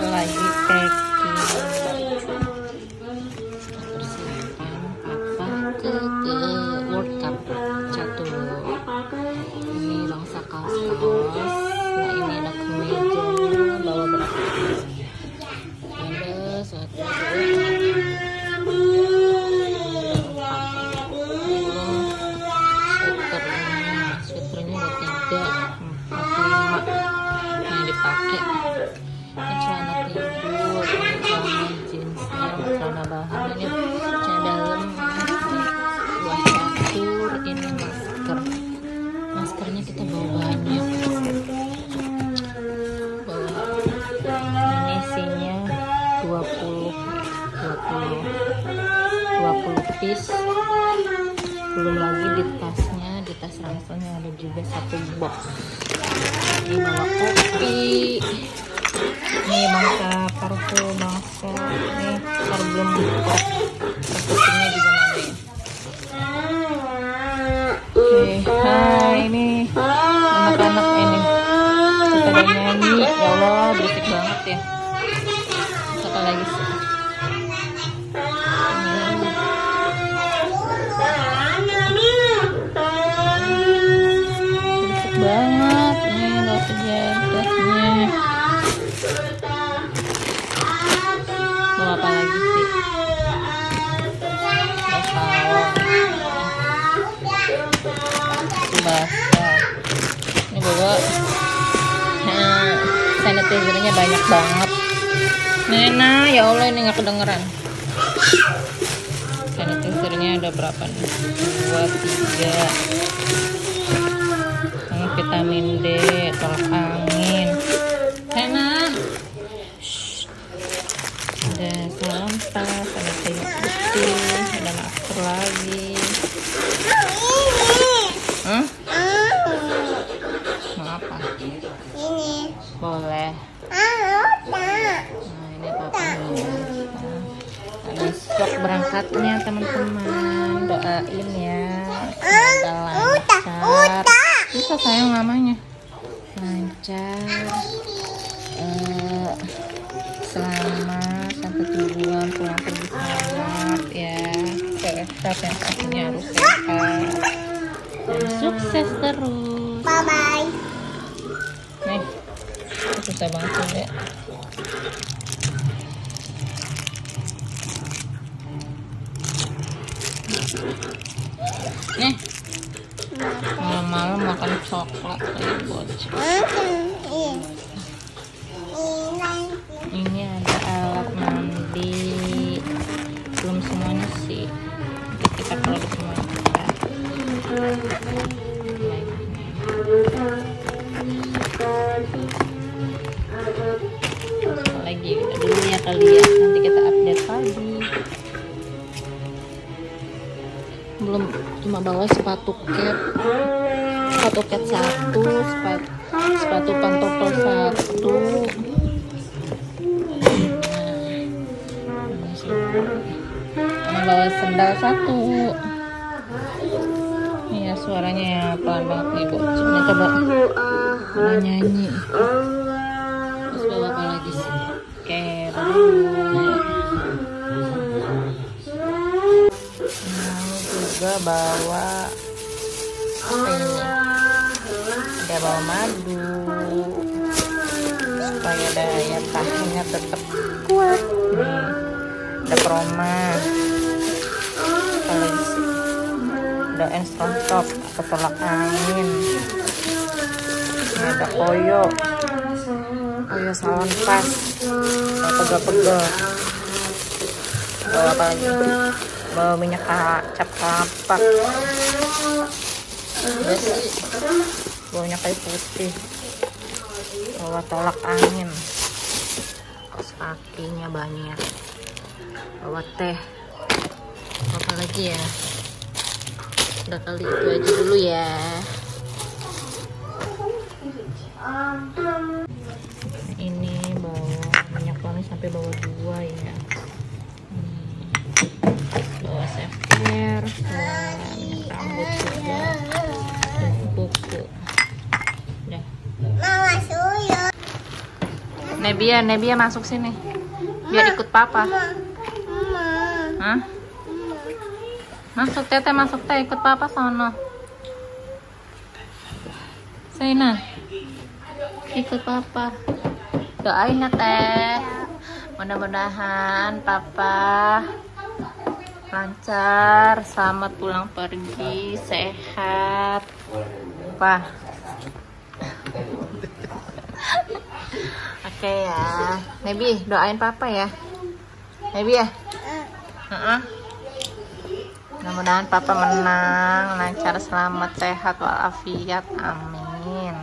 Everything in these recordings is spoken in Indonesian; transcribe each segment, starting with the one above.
la 20 20 piece. Belum lagi di tasnya di tas ranselnya ada juga satu box. Ini bawa kopi. Ini bangsa parfum bangsa ini belum buka parfumnya juga ya oke hai ini anak-anak ini. Kita nyanyi ya Allah berisik banget ya. Apa lagi sanitizernya banyak banget. Nena ya Allah ini nggak kedengeran. Sanitizernya ada berapa nih? Dua tiga. Ini vitamin D tolak angin. Nena! Ada salam tas ada kayu putih ada masker lagi lancar. Bisa sayang namanya. Lancar. Eh, selamat sampai tujuan pulang pergi selamat ya. Sehat yang pastinya harus sehat. Dan sukses terus. Bye bye. Nih, susah banget sih, Dek. Nih, malam-malam makan coklat kayak bocah. Ini ada alat mandi. Belum semuanya sih. Kita udah semuanya lagi kita dulu ya kali ya belum cuma bawa sepatu cap sepatu cap satu sepatu sepatu pantopel satu. Sama bawa sendal satu. Iya suaranya ya pelan banget nih bocil Ini coba. Nyanyi. Terus bawa apa lagi sih? Kerut juga bawa Apa ini Ada bawa madu. Supaya daya tahannya tetap kuat. Ada sih? Ada enstone top ketolak angin. Ini ada koyo. Koyo salon pas pegel-pegel bawa apa lagi bawa minyak cap kapak minyak kayu putih. Bawa tolak angin. Kaos kakinya banyak. Bawa teh. Apa lagi ya? Udah kali itu aja dulu ya. Ini bawa minyak wangi sampai bawa dua ya. Minyak rambut juga dan buku udah. Nebia, Nebia masuk sini. Biar ikut papa. Hah? Masuk tete, masuk teh ikut papa sono. Sina. Ikut papa. Doain ya teh. Mudah-mudahan papa lancar, selamat pulang pergi, sehat. Pak. Oke ya. Nebi, doain papa ya. Nebi ya. Heeh. Mudah-mudahan papa menang, lancar, selamat, sehat, walafiat. Amin.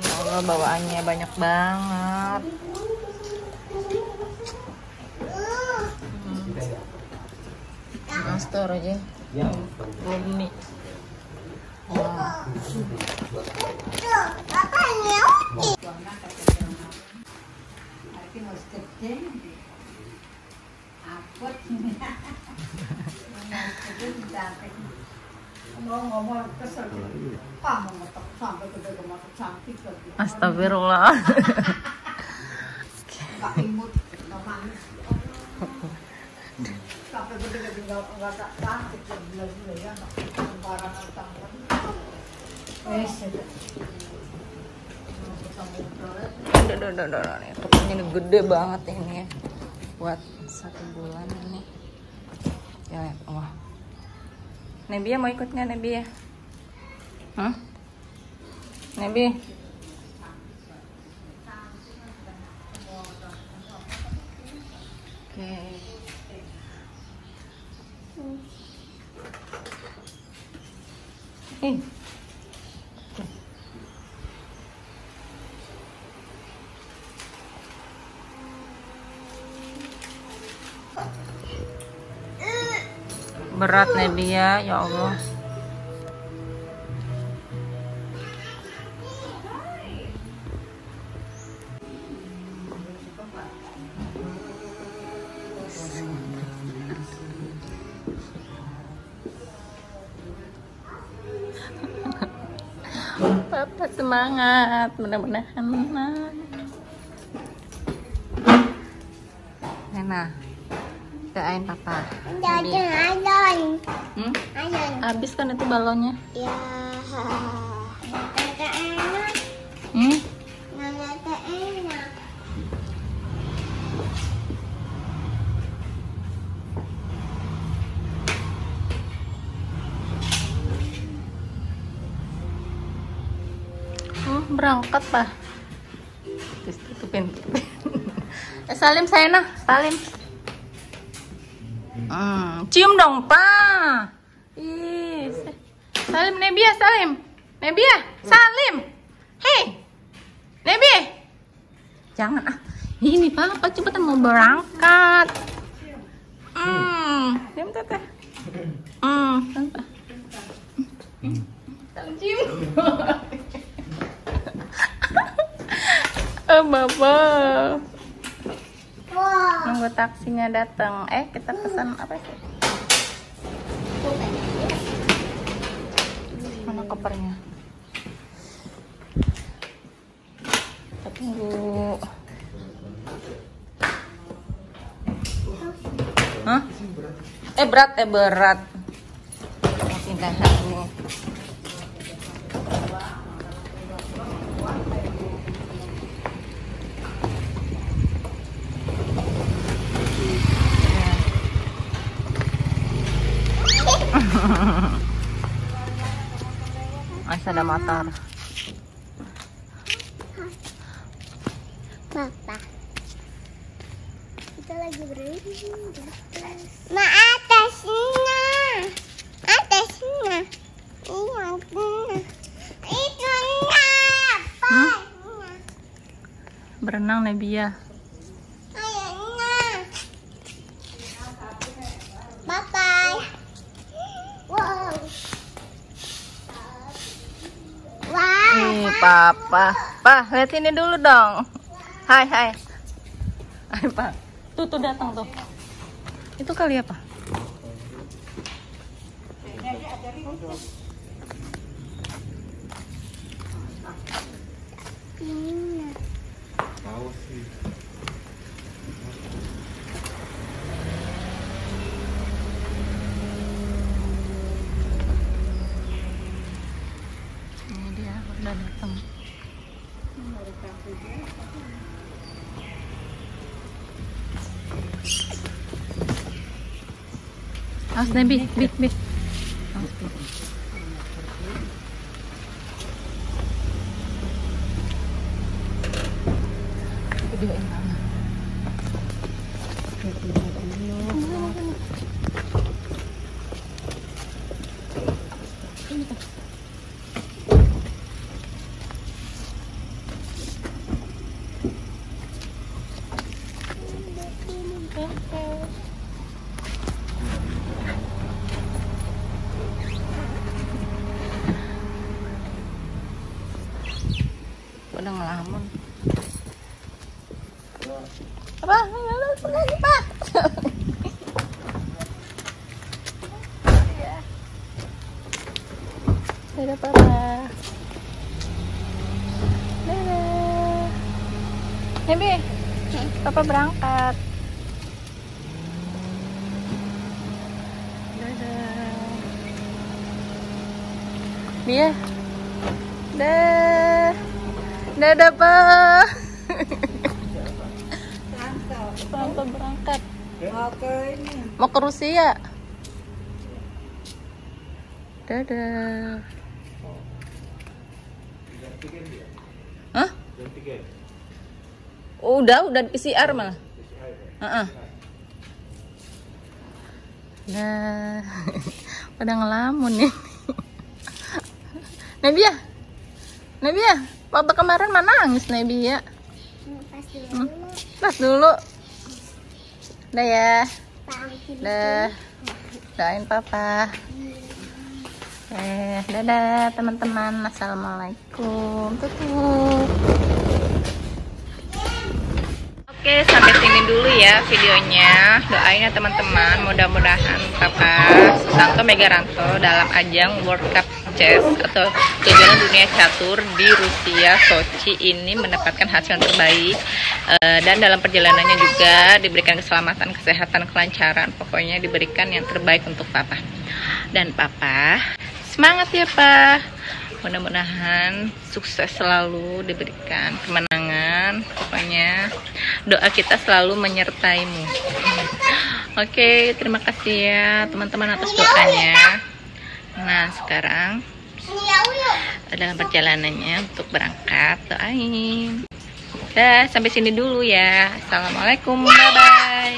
Ya Allah, bawaannya banyak banget. master aja. Ya. Rumi Astagfirullah. Aja. Bumi. Wah. Papa nyauti. Astagfirullah. Duh, duh, duh, duh, duh. Nih, ini gede banget ini ya. Buat satu bulan ini. Ya, ya, wah. Nebia mau ikut nggak Nebia? Hah? Nebi? Oke. Berat Nebia, ya Allah. Papa semangat, mudah-mudahan menang. Nena, doain papa. Jadi ayun. Hmm? Habis kan itu balonnya. Ya. Berangkat pak. Terus tutupin. eh Salim saya nah, Salim. Hmm, cium dong pak. Ih, Sa- Salim Nebia, Salim. Nebia, Salim. Hei, Nebia. Jangan ah. Ini papa cepetan mau berangkat. Hmm, diam teteh. Hmm. Salim cium. Wah. Nunggu taksinya datang. Eh, kita pesan apa sih? Mana kopernya? Kita tunggu. Hah? Eh berat, eh berat. Mau pindah ini. Masih ada motor. Papa. Kita lagi berhenti. Ma atasnya. Atasnya. Iya. Itu apa? Hmm? Berenang Nebia. Ayahnya. Bye bye. Wow. Wow. Ih, papa. Pa, lihat ini dulu dong. Hai, hai. Hai, Pak. Tuh, tuh datang tuh. Itu kali apa? Ini. Ini dia udah datang. Awas nih, Bi, Bi, Bi. Awas, Bi. Videoin mama. Udah ngelamun. Apa? Lagi, Pak. Dadah, Papa. Dadah. Nebi, Papa berangkat. Dadah. Bia. Dah. Dadah, Pak. Tante berangkat. Mau ke Rusia. Dadah. Hah? Udah, udah PCR malah. Heeh. Nah, pada ngelamun nih. Nebia, Nebia, waktu kemarin mana nangis Nebia? Pas dulu. Hmm, Pas dulu. Udah ya, udah. Doain papa. Eh, dadah teman-teman. Assalamualaikum. Tutup. Oke, sampai sini dulu ya videonya. Doain ya teman-teman, mudah-mudahan Papa Susanto Megaranto dalam ajang World Cup Chess atau kejuaraan dunia catur di Rusia Sochi ini mendapatkan hasil yang terbaik Eh, dan dalam perjalanannya juga diberikan keselamatan, kesehatan, kelancaran. Pokoknya diberikan yang terbaik untuk Papa. Dan Papa, semangat ya Pak. Mudah-mudahan sukses selalu diberikan kemenangan. Pokoknya doa kita selalu menyertaimu. Oke, terima kasih ya teman-teman atas doanya. Nah, sekarang dalam perjalanannya untuk berangkat doain. Dah, sampai sini dulu ya. Assalamualaikum, bye bye.